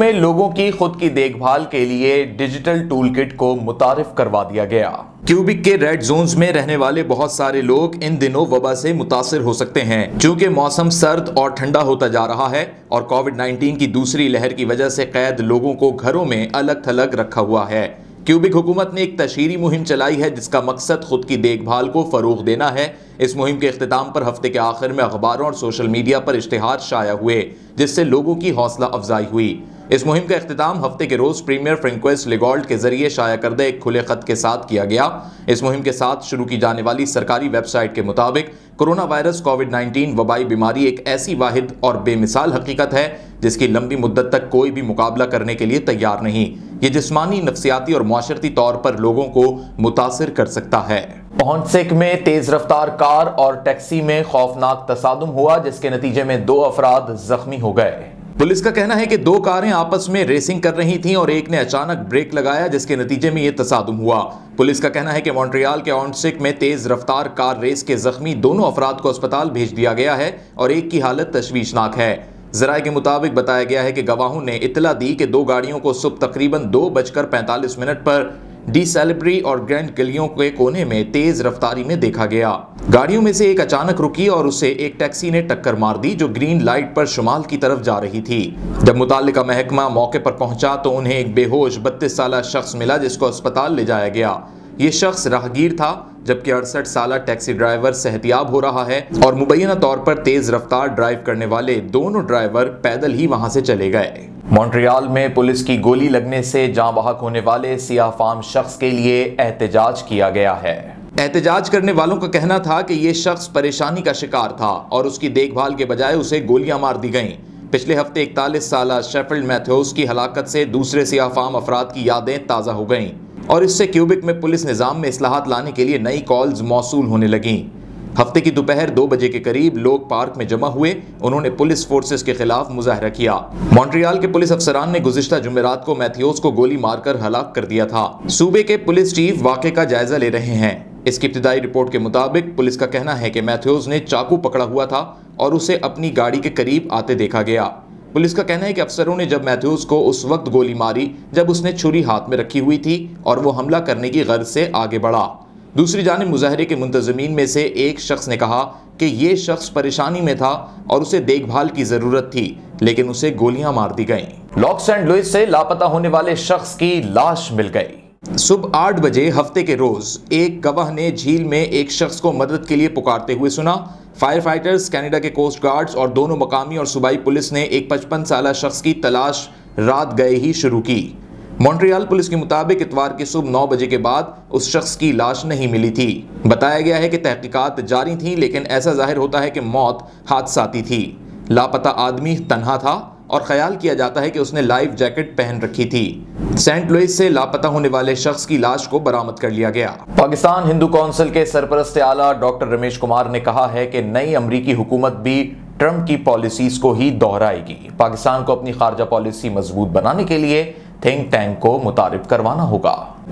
में लोगों की खुद की देखभाल के लिए डिजिटल टूल किट को मुतारिफ करवा दिया गया। क्यूबिक के रेड जोन्स में रहने वाले बहुत सारे लोग इन दिनों वबा से मुतासर हो सकते हैं। क्योंकि मौसम सर्द और ठंडा होता जा रहा है और कोविड 19 की दूसरी लहर की वजह से कैद लोगों को घरों में अलग थलग रखा हुआ है। क्यूबिक हुकूमत ने एक तशीरी मुहिम चलाई है जिसका मकसद खुद की देखभाल को फरोग देना है। इस मुहिम के अख्ताम पर हफ़्ते के आखिर में अखबारों और सोशल मीडिया पर इश्तहार शाया हुए, जिससे लोगों की हौसला अफजाई हुई। इस मुहिम का अख्ताम हफ़्ते के रोज प्रीमियर फ्रेंक्वेस्ट लेगोल्ड के ज़रिए शाया करदे एक खुले खत के साथ किया गया। इस मुहिम के साथ शुरू की जाने वाली सरकारी वेबसाइट के मुताबिक, कोरोना वायरस कोविड 19 वबाई बीमारी एक ऐसी वाहिद और बेमिसाल हकीकत है, जिसकी लंबी मुद्दत तक कोई भी मुकाबला करने के लिए तैयार नहीं। ये जिस्मानी, नफसियाती और माशरती तौर पर लोगों को मुतासर कर सकता है। पहुंचसिक में तेज रफ्तार कार और टैक्सी में खौफनाक तसादम हुआ, जिसके नतीजे में दो अफराद जख्मी हो गए। पुलिस का कहना है कि दो कारें आपस में रेसिंग कर रही थीं और एक ने अचानक ब्रेक लगाया, जिसके नतीजे में यह तसादुम हुआ। पुलिस का कहना है कि मॉन्ट्रियाल के ऑनसिक में तेज रफ्तार कार रेस के जख्मी दोनों अफराद को अस्पताल भेज दिया गया है और एक की हालत तशवीशनाक है। जराये के मुताबिक बताया गया है कि गवाहों ने इतला दी कि दो गाड़ियों को सुबह तकरीबन दो बजकर पैंतालीस मिनट पर डी सेलिब्री और ग्रैंड गलियों के कोने में तेज रफ्तारी में देखा गया। गाड़ियों में से एक अचानक रुकी और उसे एक टैक्सी ने टक्कर मार दी, जो ग्रीन लाइट पर शुमाल की तरफ़ जा रही थी। जब मुतल महकमा मौके पर पहुँचा तो उन्हें एक बेहोश बत्तीस साल शख्स मिला, जिसको अस्पताल ले जाया गया। ये शख्स राहगीर था जबकि अड़सठ साल टैक्सी ड्राइवर सेहतियाब हो रहा है और मुबैना तौर पर तेज रफ्तार ड्राइव करने वाले दोनों ड्राइवर पैदल ही वहाँ से चले गए। मॉन्ट्रियाल में पुलिस की गोली लगने से जहाँ बहक होने वाले सियाफाम शख्स के लिए एहतजाज किया गया है। एहतजाज करने वालों का कहना था कि ये शख्स परेशानी का शिकार था और उसकी देखभाल के बजाय उसे गोलियाँ मार दी गईं। पिछले हफ़्ते इकतालीस साल शेफिल्ड मैथ्योस की हलाकत से दूसरे सियाफाम अफराद की यादें ताज़ा हो गईं। और इससे क्यूबिक में पुलिस निज़ाम में असलाहत लाने के लिए नई कॉल्स मौसू होने लगीं। हफ़्ते की दोपहर दो बजे के करीब लोग पार्क में जमा हुए, उन्होंने पुलिस फोर्सेस के खिलाफ मुजाहरा किया। मॉन्ट्रियाल के पुलिस अफसरान ने गुजशत जुमेरात को मैथ्योस को गोली मारकर हलाक कर दिया था। सूबे के पुलिस चीफ वाक़े का जायजा ले रहे हैं। इसकी इब्तदाई रिपोर्ट के मुताबिक पुलिस का कहना है कि मैथ्योस ने चाकू पकड़ा हुआ था और उसे अपनी गाड़ी के करीब आते देखा गया। पुलिस का कहना है कि अफसरों ने जब मैथ्यूज को उस वक्त गोली मारी जब उसने छुरी हाथ में रखी हुई थी और वो हमला करने की गर्ज से आगे बढ़ा। दूसरी जानब मुजाहरे के मुंतजमीन में से एक शख्स ने कहा कि ये शख्स परेशानी में था और उसे देखभाल की ज़रूरत थी लेकिन उसे गोलियाँ मार दी गईं। लॉस एंड लुइस से लापता होने वाले शख्स की लाश मिल गई। सुबह आठ बजे हफ़्ते के रोज एक गवाह ने झील में एक शख्स को मदद के लिए पुकारते हुए सुना फायर फाइटर्स कैनेडा के कोस्ट गार्ड्स और दोनों मकामी और सूबाई पुलिस ने एक पचपन साल शख्स की तलाश रात गए ही शुरू की। मॉन्ट्रियल पुलिस के मुताबिक इतवार की सुबह नौ बजे के बाद उस शख्स की लाश नहीं मिली थी। बताया गया है कि तहकीकात जारी थी, लेकिन ऐसा ज़ाहिर होता है कि मौत हादसाती थी। लापता आदमी तनहा था और ख्याल किया जाता है कि उसने लाइफ जैकेट पहन रखी थी। सेंट लुइस से लापता होने वाले शख्स की लाश को बरामद कर लिया गया। पाकिस्तान हिंदू काउंसिल के सरपरस्त आला डॉक्टर रमेश कुमार ने कहा है कि नई अमरीकी हुकूमत भी ट्रंप की पॉलिसीज़ को ही दोहराएगी। पाकिस्तान को अपनी खारजा पॉलिसी मज़बूत बनाने के लिए थिंक टैंक को मुतारिफ करवाना होगा।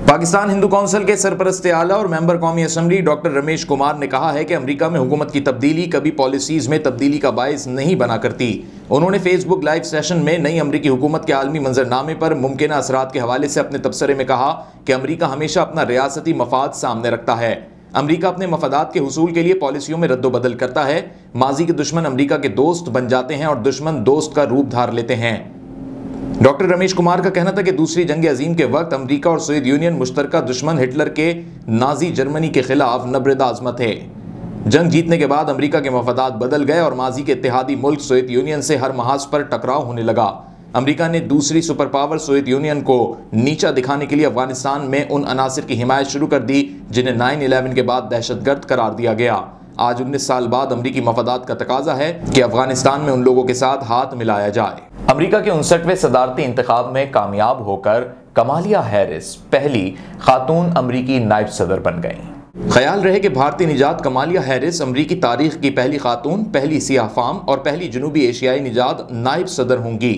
पाकिस्तान हिंदू काउंसिल के सरपरस्त आला और मेंबर कौमी असम्बली डॉक्टर रमेश कुमार ने कहा है कि अमेरिका में हुकूमत की तब्दीली कभी पॉलिसीज़ में तब्दीली का बायस नहीं बना करती। उन्होंने फेसबुक लाइव सेशन में नई अमरीकी हुकूमत के आलमी मंजरनामे पर मुमकिन असरात के हवाले से अपने तबसरे में कहा कि अमरीका हमेशा अपना रियासती मफाद सामने रखता है। अमरीका अपने मफादात के हसूल के लिए पॉलिसियों में रद्दबदल करता है। माजी के दुश्मन अमरीका के दोस्त बन जाते हैं और दुश्मन दोस्त का रूप धार लेते हैं। डॉक्टर रमेश कुमार का कहना था कि दूसरी जंग अजीम के वक्त अमरीका और सोवियत यूनियन मुश्तर दुश्मन हिटलर के नाजी जर्मनी के खिलाफ नबरद आजमत है। जंग जीतने के बाद अमरीका के मफादात बदल गए और माजी के इतिहादी मुल्क सोवियत यूनियन से हर महाज पर टकराव होने लगा। अमरीका ने दूसरी सुपर पावर सोवियत यूनियन को नीचा दिखाने के लिए अफ़गानिस्तान में उन अनासर की हिमायत शुरू कर दी, जिन्हें नाइन इलेवन के बाद दहशतगर्द करार दिया गया। आज उन्नीस साल बाद अमरीकी मफादात का तकाजा है कि अफ़गानिस्तान में उन लोगों के साथ हाथ मिलाया जाए। अमरीका के उनसठवें सदारती इंतखाब में कामयाब होकर कमालिया हैरिस पहली खातून अमरीकी नायब सदर बन गई। ख्याल रहे कि भारतीय निजात कमालिया हैरिस अमरीकी तारीख की पहली खातून, पहली सियाफाम और पहली जनूबी एशियाई निजात नायब सदर होंगी।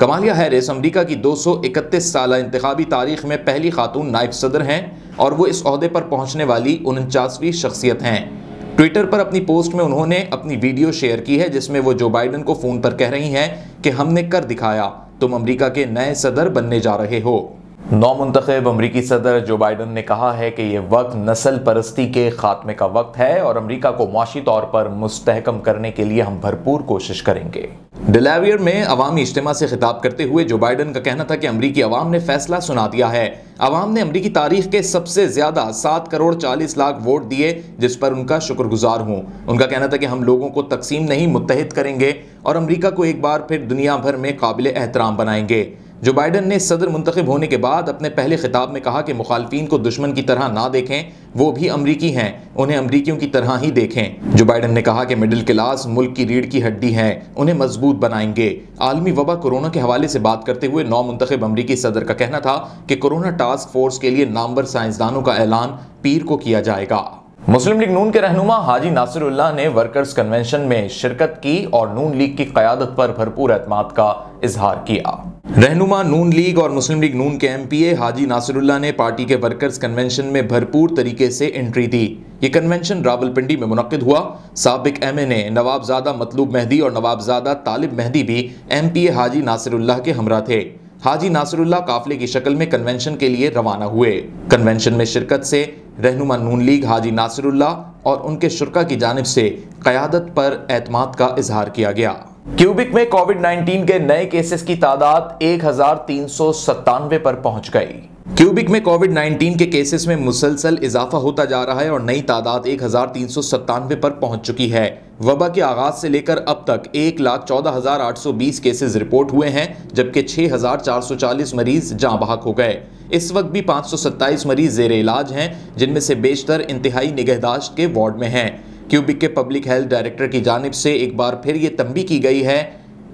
कमालिया हैरिस अमरीका की 231 साल इंतबी तारीख में पहली खातून नायब सदर हैं और वो इस अहदे पर पहुँचने वाली उनचासवीं शख्सियत हैं। ट्विटर पर अपनी पोस्ट में उन्होंने अपनी वीडियो शेयर की है, जिसमें वो जो बाइडन को फ़ोन पर कह रही हैं कि हमने कर दिखाया, तुम अमेरिका के नए सदर बनने जा रहे हो। नौ मुंतब अमरीकी सदर जो बाइडन ने कहा है कि यह वक्त नस्ल परस्ती के खात्मे का वक्त है और अमरीका को मुआशी तौर पर मुस्तहकम करने के लिए हम भरपूर कोशिश करेंगे। डिलेवियर में अवामी इज्तम से खिताब करते हुए जो बाइडन का कहना था कि अमरीकी अवाम ने फैसला सुना दिया है। अवाम ने अमरीकी तारीख के सबसे ज़्यादा सात करोड़ चालीस लाख वोट दिए, जिस पर उनका शुक्रगुजार हूँ। उनका कहना था कि हम लोगों को तकसीम नहीं मुतहद करेंगे और अमरीका को एक बार फिर दुनिया भर में काबिल एहतराम बनाएँगे। जो बाइडन ने सदर मुंतखब होने के बाद अपने पहले खिताब में कहा कि मुखालफी को दुश्मन की तरह ना देखें, वो भी अमरीकी हैं, उन्हें अमरीकियों की तरह ही देखें। जो बाइडन ने कहा कि मिडिल क्लास मुल्क की रीढ़ की हड्डी है, उन्हें मज़बूत बनाएँगे। आलमी वबा कोरोना के हवाले से बात करते हुए नौ मुंतखब अमरीकी सदर का कहना था कि कोरोना टास्क फोर्स के लिए नामवर साइंसदानों का ऐलान पीर को किया जाएगा। मुस्लिम लीग नून के रहनुमा हाजी नासिरुल्लाह ने वर्कर्स कन्वेंशन में शिरकत की और नून लीग की क्यादत पर भरपूर अहतमाद का इजहार किया। रहनुमा नून लीग और मुस्लिम लीग नून के एमपीए हाजी नासिरुल्लाह ने पार्टी के वर्कर्स कन्वेंशन में भरपूर तरीके से एंट्री दी। ये कन्वेंशन रावलपिंडी में मुनद हुआ। सबक M N A Nawabzada Matloob Mehdi और नवाबजादा तालिब मेहदी भी एम पी ए हाजी नासिरुल्लाह के हमरा थे। हाजी नासरुल्ला काफिले की शक्ल में कन्वेंशन के लिए रवाना हुए। कन्वेंशन में शिरकत से रहनुमा नून लीग हाजी नासरुल्ला और उनके शुरा की जानब से क़्यादत पर एतमाद का इजहार किया गया। क्यूबिक में कोविड 19 के नए केसेस की तादाद एक हज़ार तीन सौ सत्तानवे पर पहुँच गई। क्यूबिक में कोविड 19 के केसेस में मुसलसल इजाफा होता जा रहा है और नई तादाद एक हज़ार तीन सौ सत्तानवे पर पहुँच चुकी है। वबा के आगाज़ से लेकर अब तक एक लाख चौदह हज़ार आठ सौ बीस केसेज रिपोर्ट हुए हैं, जबकि छह हज़ार चार सौ चालीस मरीज़ जहाँ बहक हो गए। इस वक्त भी पाँच सौ सत्ताईस मरीज़ जेर इलाज हैं, जिनमें से बेशतर इंतहाई निगहदाश्त के वार्ड में हैं। क्यूबिक के पब्लिक हेल्थ डायरेक्टर की जानब से एक बार फिर ये तंबी की गई है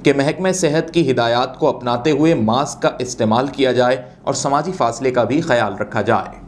कि महकमे सेहत की हिदायत को अपनाते हुए मास्क का इस्तेमाल किया जाए और समाजी फासले का भी ख्याल रखा जाए।